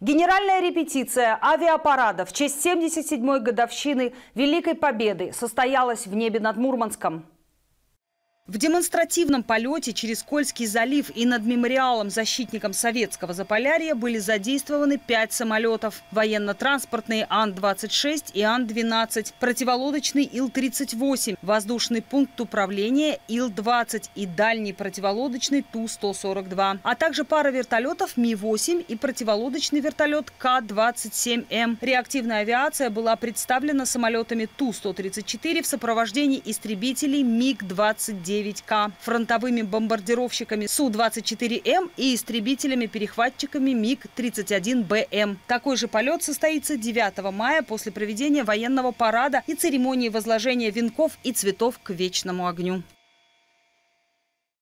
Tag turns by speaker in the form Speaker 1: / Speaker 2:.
Speaker 1: Генеральная репетиция авиапарада в честь 77-й годовщины Великой Победы состоялась в небе над Мурманском. В демонстративном полете через Кольский залив и над мемориалом защитникам советского Заполярья были задействованы пять самолетов. Военно-транспортные Ан-26 и Ан-12, противолодочный Ил-38, воздушный пункт управления Ил-20 и дальний противолодочный Ту-142, а также пара вертолетов Ми-8 и противолодочный вертолет К-27М. Реактивная авиация была представлена самолетами Ту-134 в сопровождении истребителей МиГ-29. 9К, фронтовыми бомбардировщиками Су-24М и истребителями-перехватчиками МиГ-31БМ. Такой же полет состоится 9 мая после проведения военного парада и церемонии возложения венков и цветов к вечному огню.